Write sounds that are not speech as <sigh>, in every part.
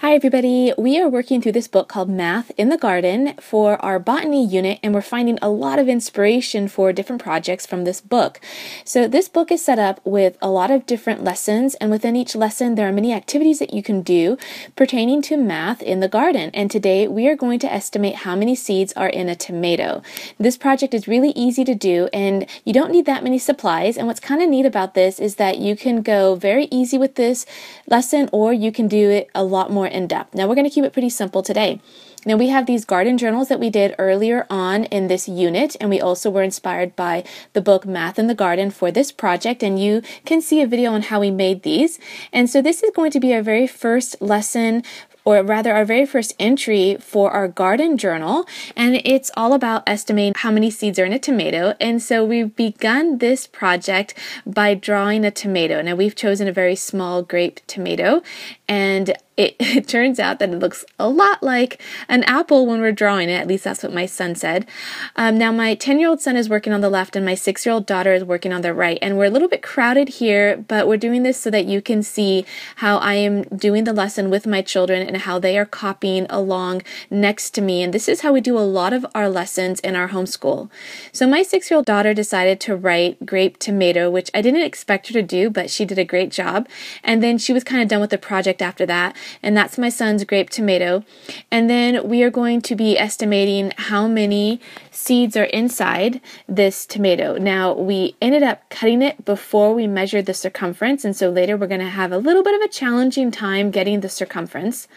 Hi, everybody. We are working through this book called Math in the Garden for our botany unit, and we're finding a lot of inspiration for different projects from this book. So, this book is set up with a lot of different lessons, and within each lesson, there are many activities that you can do pertaining to math in the garden. And today, we are going to estimate how many seeds are in a tomato. This project is really easy to do, and you don't need that many supplies. And what's kind of neat about this is that you can go very easy with this lesson, or you can do it a lot more more in depth. Now, we're going to keep it pretty simple today. Now, we have these garden journals that we did earlier on in this unit, and we also were inspired by the book Math in the Garden for this project, and you can see a video on how we made these. And so, this is going to be our very first lesson or rather our very first entry for our garden journal, and it's all about estimating how many seeds are in a tomato. And so we've begun this project by drawing a tomato. Now we've chosen a very small grape tomato, and it, <laughs> it, turns out that it looks a lot like an apple when we're drawing it. At least that's what my son said. Um, now, my 10 year old son is working on the left, and my six year old daughter is working on the right. And we're a little bit crowded here, but we're doing this so that you can see how I am doing the lesson with my children and how they are copying along next to me. And this is how we do a lot of our lessons in our homeschool. So, my six year old daughter decided to write grape tomato, which I didn't expect her to do, but she did a great job. And then she was kind of done with the project after that and that's my son's grape tomato. And then we are going to be estimating how many seeds are inside this tomato. Now, we ended up cutting it before we measured the circumference, and so later we're going to have a little bit of a challenging time getting the circumference.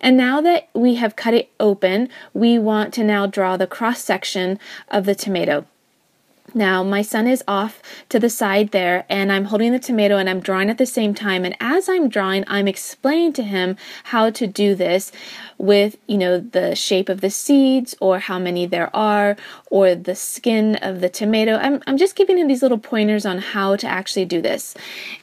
And now that we have cut it open, we want to now draw the cross section of the tomato. Now, my son is off to the side there, and I'm holding the tomato and I'm drawing at the same time. And as I'm drawing, I'm explaining to him how to do this with, you know, the shape of the seeds or how many there are or the skin of the tomato. I'm, I'm just giving him these little pointers on how to actually do this.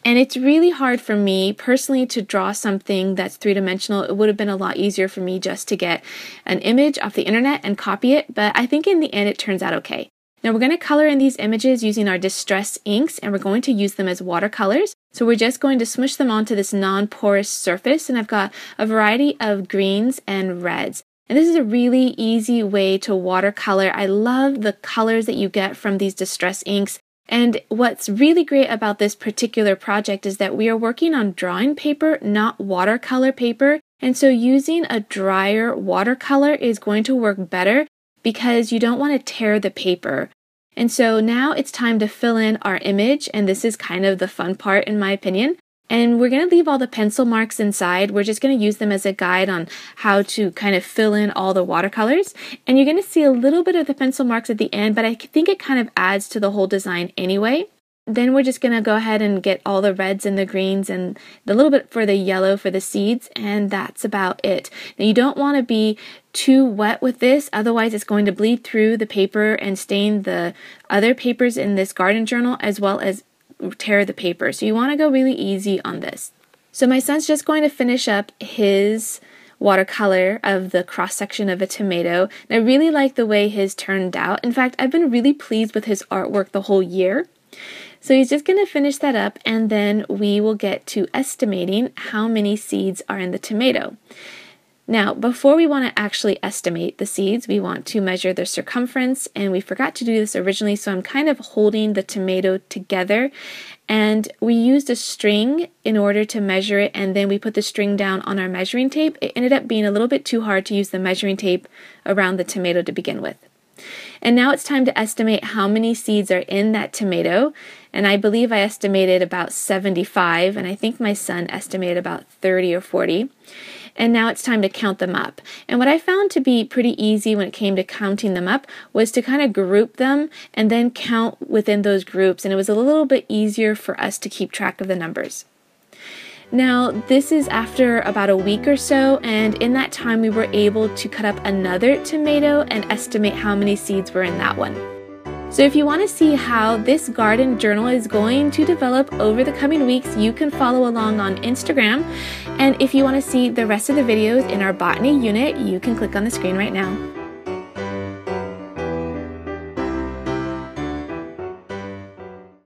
And it's really hard for me personally to draw something that's three dimensional. It would have been a lot easier for me just to get an image off the internet and copy it, but I think in the end it turns out okay. Now we're going to color in these images using our distress inks and we're going to use them as watercolors. So we're just going to smush them onto this non-porous surface and I've got a variety of greens and reds. And this is a really easy way to watercolor. I love the colors that you get from these distress inks. And what's really great about this particular project is that we are working on drawing paper, not watercolor paper. And so using a drier watercolor is going to work better because you don't want to tear the paper. And so now it's time to fill in our image, and this is kind of the fun part in my opinion. And we're going to leave all the pencil marks inside. We're just going to use them as a guide on how to kind of fill in all the watercolors. And you're going to see a little bit of the pencil marks at the end, but I think it kind of adds to the whole design anyway then we're just going to go ahead and get all the reds and the greens and a little bit for the yellow for the seeds and that's about it. Now you don't want to be too wet with this otherwise it's going to bleed through the paper and stain the other papers in this garden journal as well as tear the paper. So you want to go really easy on this. So my son's just going to finish up his watercolor of the cross section of a tomato. And I really like the way his turned out. In fact, I've been really pleased with his artwork the whole year. So he's just going to finish that up and then we will get to estimating how many seeds are in the tomato. Now, before we want to actually estimate the seeds, we want to measure the circumference, and we forgot to do this originally, so I'm kind of holding the tomato together. And we used a string in order to measure it, and then we put the string down on our measuring tape. It ended up being a little bit too hard to use the measuring tape around the tomato to begin with. And now it's time to estimate how many seeds are in that tomato. And I believe I estimated about 75, and I think my son estimated about 30 or 40. And now it's time to count them up. And what I found to be pretty easy when it came to counting them up was to kind of group them and then count within those groups. And it was a little bit easier for us to keep track of the numbers. Now, this is after about a week or so, and in that time, we were able to cut up another tomato and estimate how many seeds were in that one. So, if you want to see how this garden journal is going to develop over the coming weeks, you can follow along on Instagram. And if you want to see the rest of the videos in our botany unit, you can click on the screen right now.